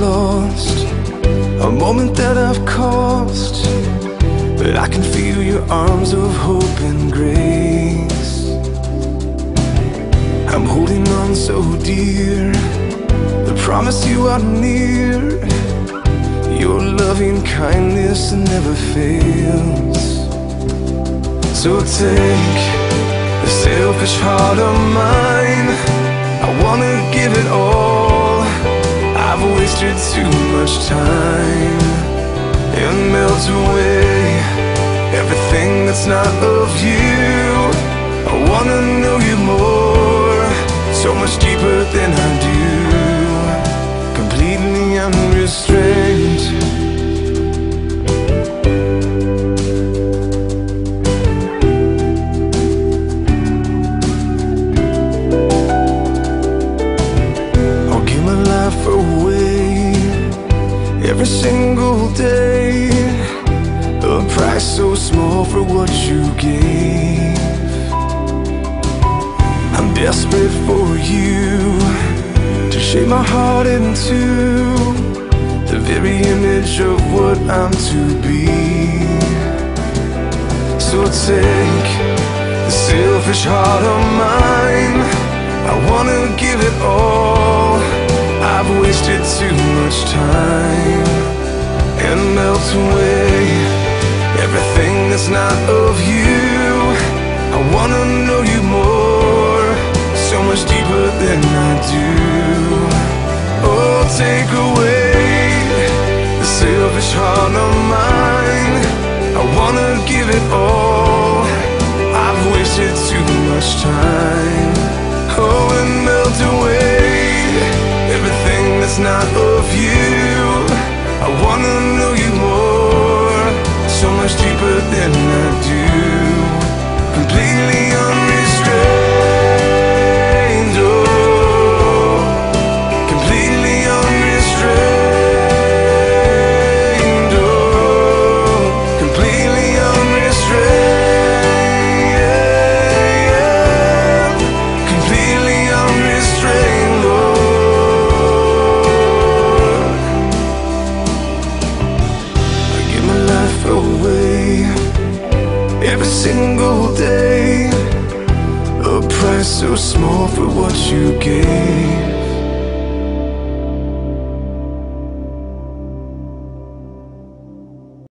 lost, a moment that I've cost. But I can feel your arms of hope and grace. I'm holding on so dear, the promise you are near. Your loving kindness never fails. So take the selfish heart of mine. I wanna give it all. I've wasted too much time and melt away everything that's not of you. I wanna know you more, so much deeper than I do. For what you gave. I'm desperate for you to shape my heart into the very image of what I'm to be. So take the selfish heart of mine. I wanna give it all. I've wasted too much time and melt away everything that's not of you. I wanna know you more, so much deeper than I do. Oh, take away the selfish heart of mine. I wanna give it all. I've wasted too much time. Oh, single day. A price so small for what you gave.